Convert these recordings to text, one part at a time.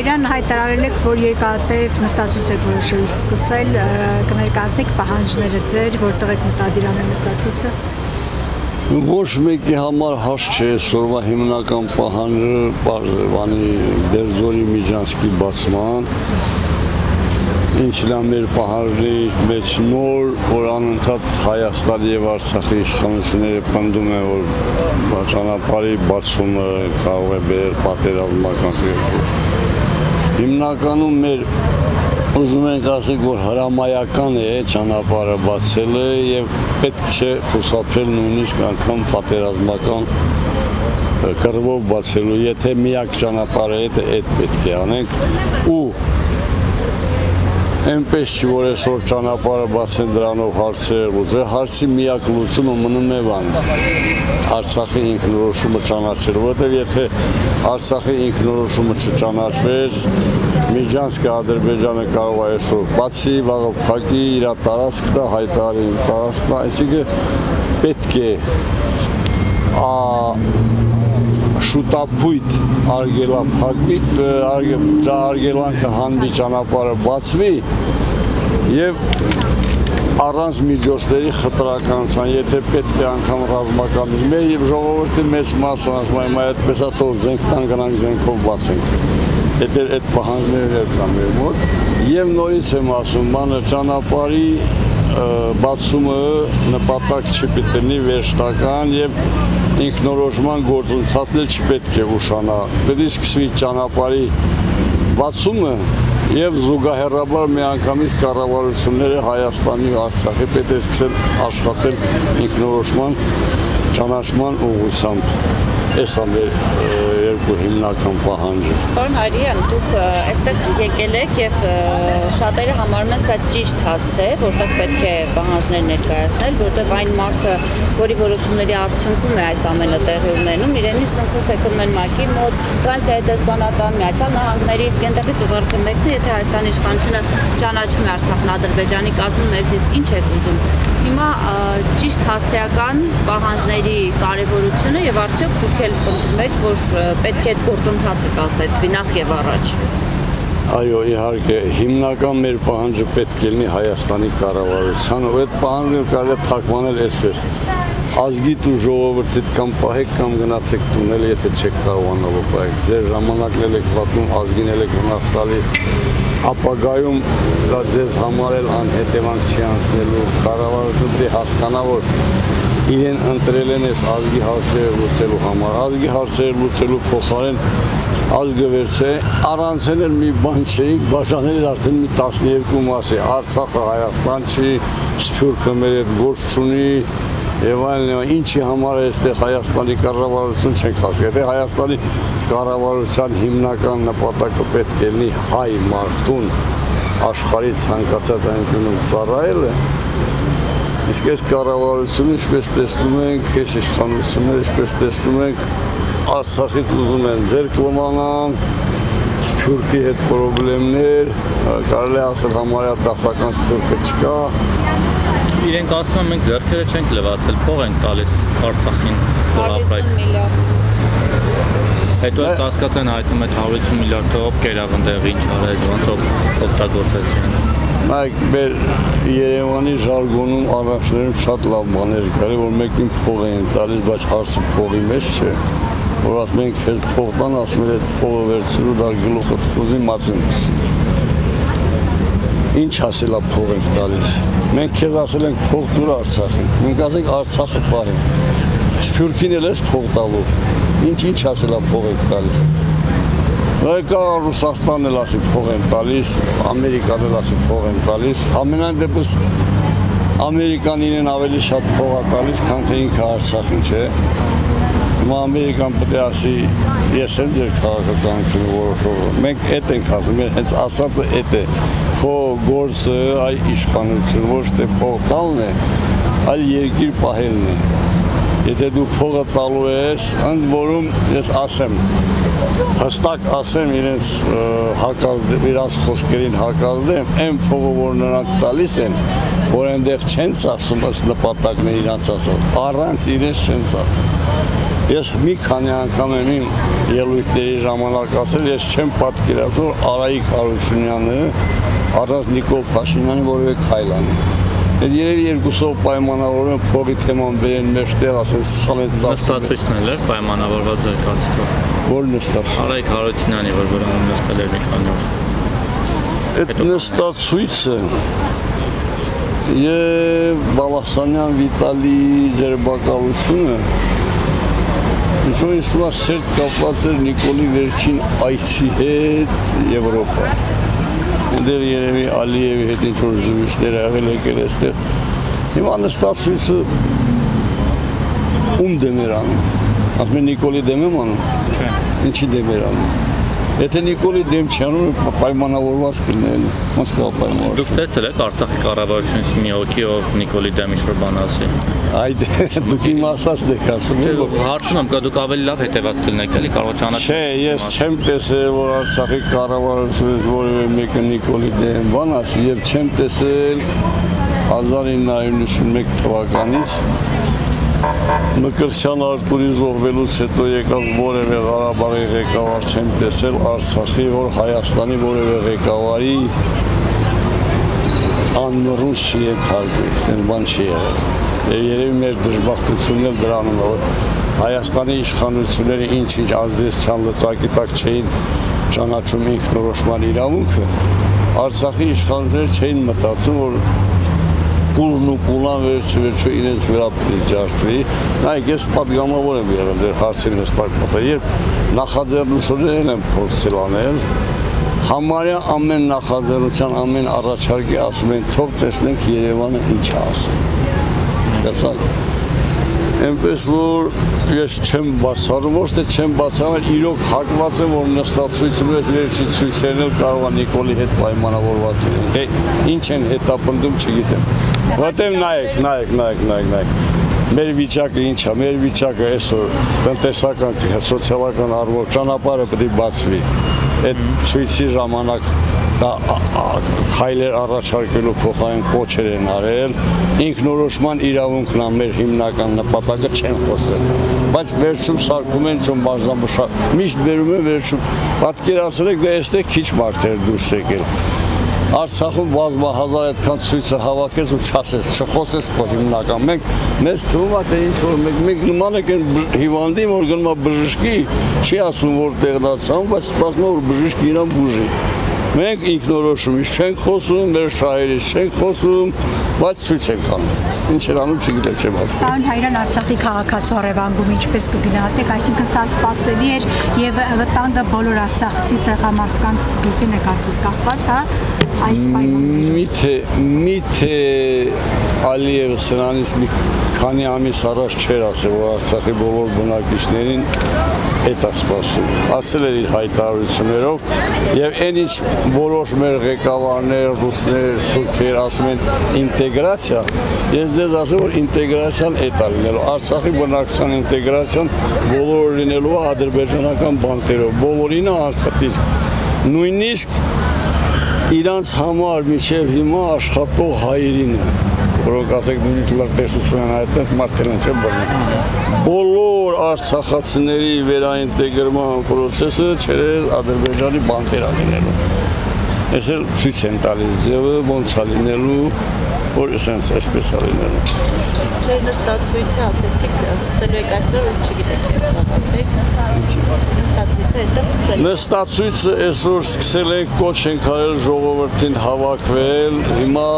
Հայրան հայտարարել եք, որ երկատև նստացույց եք որոշել սկսել, կներկայացնեք պահանջները ձեր, որտեղ եք մտադիր անել նստացույցը։ Ոչ մեկի համար հաս չէ այսօրվա հիմնական պահանջը Պարզևանի Դերձորի Միջանցքի բացման ինչն է մեր պահանջի մեջ նոր, որ անընդհատ Հայաստանի եւ Արցախի իշխանությունները պնդում են, որ ճանապարհի բացումը կարող է բերել պատերազմական խնդիր։ Հիմնականում մեր ուզում ենք ասենք, որ հրամայական է ճանապարհը բացելը եւ պետք չէ խուսափել նույնիսկ անգամ պատերազմական կռվով բացելու, եթե միակ ճանապարհը է, այդ պետք է անենք ու այնպես չի որ այսօր ճանապարհը բացեն դրանով հարցեր ուզե հարցի միակ լուծումը մնում է բան Արցախի ինքնորոշումը ճանաչել որովհետև եթե Արցախի ինքնորոշումը չճանաչվեր Միջանցքը Ադրբեջանը կարող է այսօր բացի վաղը փակի իր տարածքն հայտարարի տարածքն այսինքն պետք է ա շուտապույտ արգելափակվի, արգելանքը հանվի ճանապարհը բացվի եւ առանց միջոցների խտրականության, եթե պետք է անգամ ռազմական մեր եւ ժողովրդի մեծ մասը ասում է, այդպես է թող զենք տան գնանք զենքով բացենք։ Եթե այդ պահանջները կան մեր մոտ եւ նորից եմ ասում, մանը ճանապարհի բացումը նպատակ չպիտի վերջնական եւ ինքնորոշման գործընթացն էլ չպետք է ուշանա։ Պետք է սկսվի ճանապարհի բացումը եւ զուգահեռաբար միանգամից կառավարությունները Հայաստանի ու Արցախի պետք է սկսեն աշխատել ինքնորոշման ճանաչման ուղղությամբ։ Այս է երկու հիմնական պահանջը։ Պարոն Արիյան, դուք այստեղ եկել եք եւ շատերը համարում են սա ճիշտ հասց է, որտեղ պետք է պահանջներ ներկայացնել, որտեղ այն մարդը, որի որոշումների արդյունքում է այս ամենը տեղի ունենում, իրենից ոնց որ թեկում են ՄԱԿ-ի մոտ, Ֆրանսիայի դեսպանատան, Միացյալ Նահանգների, իսկ այնտեղից ուղղորդը մեկն է, եթե Հայաստանի իշխանությունը ճանաչում է Արցախն Ադրբեջանի կազմում, մեզից ինչ եք ուզում։ Հիմա ճիշտ հասցեական պահանջների կարևորությունը եւ արդյոք դուք էլ խնդրում եք, որ պետք է այդ գործընթացը կասեցվի նախ եւ առաջ։ Այո, իհարկե, հիմնական մեր պահանջը պետք է լինի Հայաստանի կառավարությանը, ու այդ պահանջը կարելի է թարգմանել այսպես. ազգիտ ու ժողովրդիդ կամ պահեք կամ գնացեք տունել, եթե չեք կարողանալու պահեք։ Ձեր ժամանակն եք պատում, ազգին եք վնաս տալիս, ապագայում դա ձեզ համար էլ անհետևանք չի անցնելու։ Կառավարությունը պետք է հասկանա, որ իրեն ընտրել են այս ազգի հարցերը լուծելու համար։ Ազգի հարցերը լուծելու փոխարեն ազգը վերցե առանցել են մի բան չի, բաժանել արդեն մի 12 մաս է։ Արցախը Հայաստան չի, Սփյուռքը մեր հետ գործ չունի, եւ այլն ինչի համար է այստեղ Հայաստանի կառավարություն չենք հասկանում։ Եթե Հայաստանի կառավարության հիմնական նպատակը պետք է լինի հայ մարդուն աշխարհի ցանկացած անկյունում ծառայելը, Իսկ այս կառավարությունը ինչպես տեսնում ենք, այս իշխանությունները ինչպես տեսնում ենք, Արցախից ուզում են ձեր կլմանան, Սփյուռքի հետ խնդիրներ, կարելի ասել համարյա դասական Սփյուռքը չկա։ Իրենք ասում են մենք ձեռքերը չենք լվացել, փող ենք տալիս Արցախին, որ ապրեք։ Հետո էլ կասկածեն հայտնում է 150 միլիարդ թողով կերավ ընդեղ ինչ արել, ոնց օգտագործեցին նայեք մեր Երևանի ժարգոնում առաջներում շատ լավ բաներ կար, որ մեկին փող էին տալիս, բայց հարցը փողի մեջ չէ։ Որ ասում ենք քեզ փող տան, ասում են այդ փողը վերցրու դա գլուխը թխուզի մածուն։ Ինչ ասել է փող ենք տալիս։ Մենք քեզ ասել ենք փող տուր Արցախին։ Մենք ասենք Արցախը պահենք։ Սփյուռքին էլ էս փող տալու։ Ինչ ինչ ասել է փող ենք տալիս։ Կա Ռուսաստանն էլ ասի փող են տալիս, Ամերիկան էլ ասի փող են տալիս։ Ամենայն դեպս Ամերիկան իրեն ավելի շատ փող է տալիս, քան թե ինքը Արցախին, չէ։ Հիմա Ամերիկան պետք է ասի, ես եմ ձեր քաղաքականությունը որոշողը։ Մենք այդ ենք ասում, մեր հենց ասածը այդ է։ Քո գործը այ իշխանություն ոչ թե փող տալն է, այլ երկիր պահելն է։ Եթե դու փողը տալու ես, ընդ որում ես ասեմ, հստակ ասեմ իրենց հակազդեմ, իրաց խոսքերին հակազդեմ, այն փողը, որ նրանք տալիս են, որ այնտեղ չեն ծախսում ըստ նպատակն է իրանց ասած, առանց իրենց չեն ծախսում։ Ես մի քանի անգամ եմ իմ ելույթների ժամանակ ասել, ես չեմ պատկերացնում որ Արայիկ Հարությունյանը առանց Նիկոլ Փաշինյանի որևէ քայլ անի։ Այդ երևի երկուսով պայմանավորում փողի թեման բերեն մեջտեղ, ասեն սխալեց Նստածույցն էլ էր պայմանավորված էր կարծիքով։ որ նստած։ Արայք Հարությունյանի, որ վրանում նստել էր մի քանի օր։ Այդ նստածույցը եւ Բալասանյան Վիտալի ձերբակալությունը Ինչու ինձ թվում է սերտ կապված էր Նիկոլի վերջին այցի հետ Եվրոպա։ Այնտեղ երևի Ալիևի հետ ինչ որ զրույցներ եղել եկել այստեղ։ Հիմա նստածույցը ում դեմ էր անում։ Ասում են Նիկոլի դեմ եմ անում։ Չէ։ Ինչի դեմ էր անում։ Եթե Նիկոլի դեմ չանում, պայմանավորված կլիներ, ոնց կա պայմանավոր։ Դուք տեսել եք Արցախի կառավարությունից մի հոգի, ով Նիկոլի դեմ ինչ-որ բան ասի։ Այդ դուք իմ ասած եք ասում, Չէ, որ հարցնում եմ, կա դուք ավելի լավ հետևած կլինեք, էլի կարող չանաչ։ Չէ, ես չեմ տեսել, որ Արցախի կառավարությունից որևէ մեկը Նիկոլի դեմ բան ասի եւ չեմ տեսել 1991 թվականից Մկրտչյան Արտուրի զոհվելուց հետո եկած որևէ Ղարաբաղի ղեկավար չեմ տեսել Արցախի, որ Հայաստանի որևէ ղեկավարի անմռունչ չի ենթարկվի, այդպես բան չի եղել։ Եվ երևի մեր դժբախտությունն էլ դրանում է, որ Հայաստանի իշխանությունները ինչ-ինչ ազդեցության լծակի տակ չէին ճանաչում ինքնորոշման իրավունքը, Արցախի իշխանությունները չէին մտածում, որ կուրն ու կուլան վերջի վերջո իրենց վրա պետք ջարդվի։ Նայեք, ես պատգամավոր եմ եղել ձեր հարցին հստակ պատը, երբ նախաձեռնություններն եմ փորձել անել, համարյա ամեն նախաձեռնության, ամեն առաջարկի ասում են, թող տեսնենք Երևանը ինչ ասում։ Հասկացաք։ Էնպես որ ես չեմ բացառում, ոչ թե չեմ բացառում, իրոք հակված եմ, որ նստածույցում ես վերջի ցույցերն էլ կարող է Նիկոլի հետ պայմանավորված լինեն։ Դե ինչ են հետապնդում, չգիտեմ։ Որտեւ նայեք, նայեք, նայեք, նայեք, նայեք։ Մեր վիճակը ինչ է, մեր վիճակը այսօր տնտեսական, սոցիալական առումով ճանապարհը պետք է բացվի։ Այդ ցույցի ժամանակ քայլեր առաջարկելու փոխարեն կոչեր են արել ինքնորոշման իրավունքն է մեր հիմնական նպատակը չեն խոսել բայց վերջում սարկում են ճոմ բաժանմշակ միշտ բերում են վերջում պատկերացրեք դա այստեղ քիչ մարդեր դուրս եկել Արցախում բազմահազար այդքան ցույցը հավաքես ու չասես, չխոսես քո հիմնական։ Մենք մեզ թվում է թե ինչ որ մենք մենք նման եք այն հիվանդի, որ գնում է բժշկի, չի ասում որ տեղնացան, բայց սպասում որ բժիշկ իրան բուժի։ Մենք ինքնորոշումից չենք խոսում, մեր շահերից չենք խոսում, բայց ցույց ենք տանում։ Ինչ են անում, չգիտեմ, չեմ հասկանում։ Պարոն Հայրան Արցախի քաղաքացու առևանգում ինչպես կգնահատեք, այսինքն սա սпасելի էր եւ վտանգը բոլոր արցախցի տեղամարտկանց գլխին է կարծես կապված, հա, այս պայմաններում։ Միթե, միթե Ալիևը սրանից մի քանի ամիս առաջ չեր ասել, որ Արցախի բոլոր բնակիչներին հետ է սպասում։ Ասել էր իր հայտարարություններով եւ այն ինչ որոշ մեր ղեկավարներ, ռուսներ, թուրքեր ասում են ինտեգրացիա, ես ձեզ ասեմ որ ինտեգրացիան էդ է լինելու։ Արցախի բնակչության ինտեգրացիան բոլորը լինելու է ադրբեջանական բանտերով, բոլորին է անխտիր։ Նույնիսկ իրանց համար միջև հիմա աշխատող հայերին է որոնք ասեք նույնիսկ լրտեսություն են այդպես մարդերն չեն բռնում։ Բոլոր արցախացիների վերաինտեգրման process-ը չերես Ադրբեջանի բանտերա լինելու։ Ես էլ ցույց եմ տալիս ձևը ոնց է լինելու, որ այսպես է լինելու։ Ձեր նստածույցը ասեցիք, սկսելու եք այսօր, որ չգիտեք երբ կապատեք։ Նստածույցը այստեղ սկսել։ Նստածույցը այսօր սկսել ենք կոչ ենք արել ժողովրդին հավաքվել։ Հիմա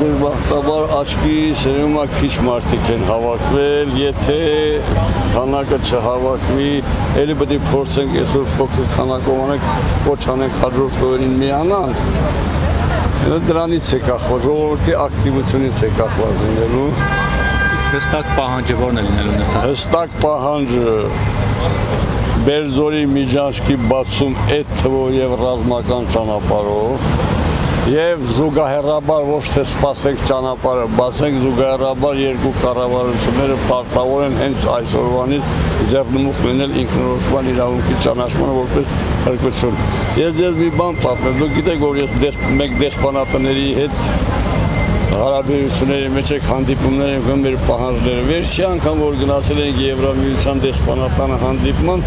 դժբախտաբար աչքի սերումա քիչ մարդիկ են հավաքվել, եթե քանակը չհավաքվի, ելի պետք է փորձենք այսօր փոքր քանակով անենք, կոչ անենք հաջորդ օրերին միանալ։ Դա դրանից է կախված, ժողովրդի ակտիվությունից է կախված լինելու։ Իսկ հստակ պահանջը ո՞րն է լինելու նստած։ Հստակ պահանջը Բերձորի միջանցքի բացում այդ թվով եւ ռազմական ճանապարհով եւ զուգահեռաբար ոչ թե սпасեք ճանապարհը, բացեք զուգահեռաբար երկու կառավարությունները պարտավոր են հենց այսօրվանից ձեռնմուխ լինել ինքնորոշման իրավունքի ճանաչմանը որպես հարկություն։ Ես ձեզ մի բան պատմեմ, դուք գիտեք, որ ես դես, մեկ դեսպանատների հետ հարաբերությունների մեջ եք հանդիպումներ ենք մեր պահանջները։ Վերջի անգամ որ գնացել ենք Եվրամիության դեսպանատանը հանդիպման,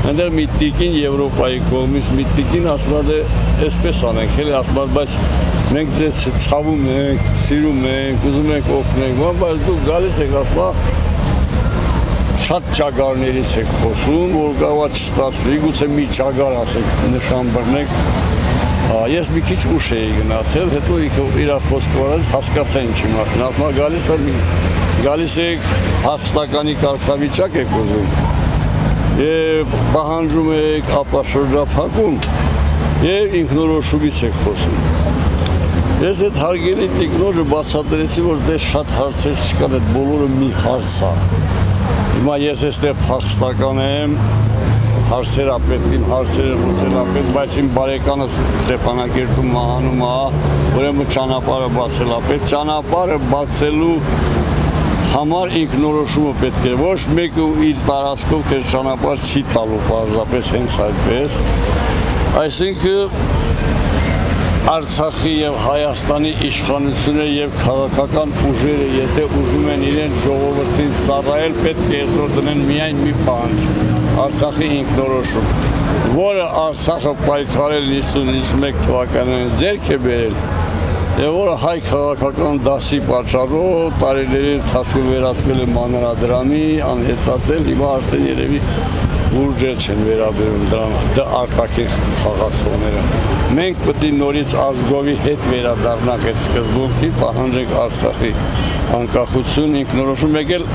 այնտեղ մի տիկին Եվրոպայի կողմից մի տիկին ասում է, այսպես անենք, հենց ասում բայց մենք ձեզ ցավում ենք, սիրում ենք, ուզում ենք օգնենք, բայց դուք գալիս եք ասում շատ ճագարներից եք խոսում, որ կարողա չստացվի, գուցե մի ճագար ասեք, նշան բռնեք, Ես մի քիչ ուշ էի գնացել, հետո իր խոսքը վարած հասկացա ինչի մասին։ Ասում եմ գալիս է գալիս եք հաստականի կարգավիճակ եք ուզում։ Եվ պահանջում եք ապաշրջափակում եւ ինքնորոշումից եք խոսում։ Ես այդ հարգելի տիկնոջը բացատրեցի, որ դե շատ հարցեր չկան, այդ բոլորը մի հարց է։ Հիմա ես այստեղ փախստական եմ, հարցերը պետք իմ հարցերը լուծել ապետ, բայց իմ բարեկանը Ստեփանակերտում մահանում է, ուրեմն ճանապարհը բացել ապետ, ճանապարհը բացելու համար ինքնորոշումը պետք է ոչ մեկը իր տարածքով քեզ ճանապարհ չի տալու պարզապես հենց այդպես այսինքն Արցախի եւ Հայաստանի իշխանությունը եւ քաղաքական ուժերը, եթե ուզում են իրեն ժողովրդին ծառայել, պետք է այսօր դնեն միայն մի պահանջ՝ Արցախի ինքնորոշում, որը Արցախը պայքարել 50-51 թվականին ձեռք է բերել եւ որը հայ քաղաքական դասի պատճառով տարիների ընթացքում վերածվել է մանրադրամի, անհետացել, հիմա արդեն երևի լուրջ չեն վերաբերում դրան դա արտաքին խաղացողները մենք պետք է նորից ազգովի հետ վերադառնանք այդ սկզբունքի պահանջենք Արցախի անկախություն ինքնորոշում եկել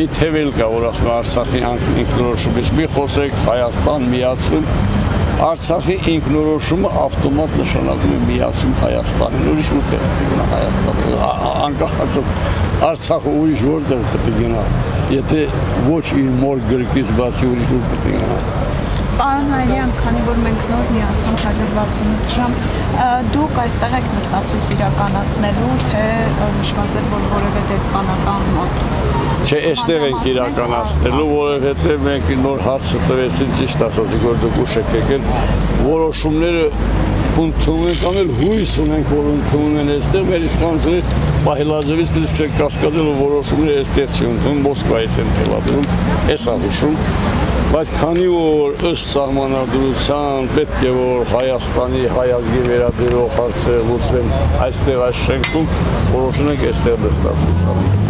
մի թեվել կա որ ասում Արցախի ինքնորոշումից մի խոսեք Հայաստան միացում Արցախի ինքնորոշումը ավտոմատ նշանակում է միացում Հայաստանին, ուրիշ որտեղ գնա Հայաստանը, անկախացող Արցախը ուրիշ որտեղ պետք գնա, եթե ոչ իր մոր գրկից բացի ուրիշ որ պետք գնա։ Պարոն Հայրյան, քանի որ մենք նոր միացանք 168 ժամ, դուք այստեղ եք նստածույց իրականացնելու, թե նշված է, որ որևէ դեսպանատան մոտ Չէ, այստեղ ենք իրականացնելու, որովհետև մենք նոր հարցը տվեցին, ճիշտ ասացիք, որ դուք ուշ եք եկել, որոշումները ընդունում ենք, ամել հույս ունենք, որ ընդունում են այստեղ, մեր իշխանությունները Պահելաձևից պետք չէ կասկածել, որ որոշումները այստեղ չի ընդունում, Մոսկվայից են թելադրում, այս ահիշում, բայց քանի որ ըստ սահմանադրության պետք է որ Հայաստանի հայ ազգի վերաբերող հարցերը լուծվեն այստեղ այս շենքում, որոշում ենք այստեղ դստացից անել։